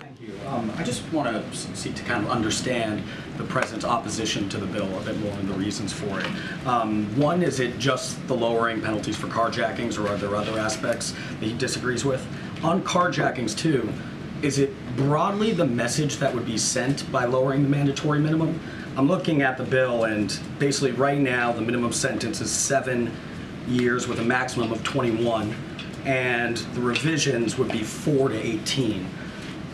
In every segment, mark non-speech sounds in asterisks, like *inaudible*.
Thank you. Um, I just want to seek to kind of understand the president's opposition to the bill a bit more and the reasons for it. Um, One, is it just the lowering penalties for carjackings, or are there other aspects that he disagrees with? On carjackings, too, is it broadly the message that would be sent by lowering the mandatory minimum? I'm looking at the bill, and basically, right now, the minimum sentence is seven years with a maximum of 21, and the revisions would be four to 18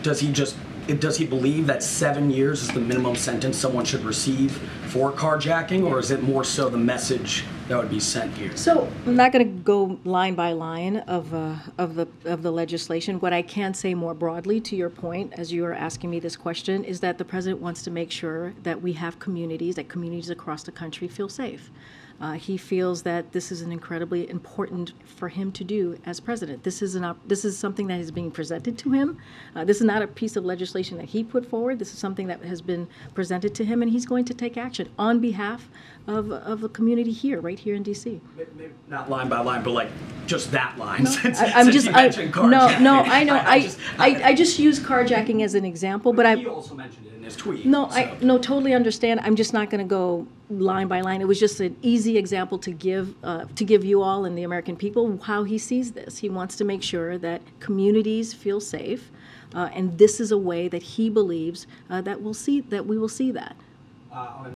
does he just does he believe that seven years is the minimum sentence someone should receive for carjacking or is it more so the message that would be sent here So I'm not going to go line by line of, uh, of the, of the legislation. What I can say more broadly, to your point, as you are asking me this question, is that the president wants to make sure that we have communities, that communities across the country feel safe. Uh, he feels that this is an incredibly important for him to do as president. This is an op- this is something that is being presented to him. Uh, this is not a piece of legislation that he put forward. This is something that has been presented to him, and he's going to take action on behalf of, of the community here, right here in D.C. Maybe not line by line but like just that line *laughs* since, I, I'm since *laughs* just I, no no carjacking. I know I, just- I, I just use carjacking as an example, but he I also mentioned it in his tweet no so. I no totally understand. I'm just not going to go line by line. It was just an easy example to give uh, to give you all and the American people how he sees this. He wants to make sure that communities feel safe, uh, and this is a way that he believes uh, that we'll see that we will see that. Uh,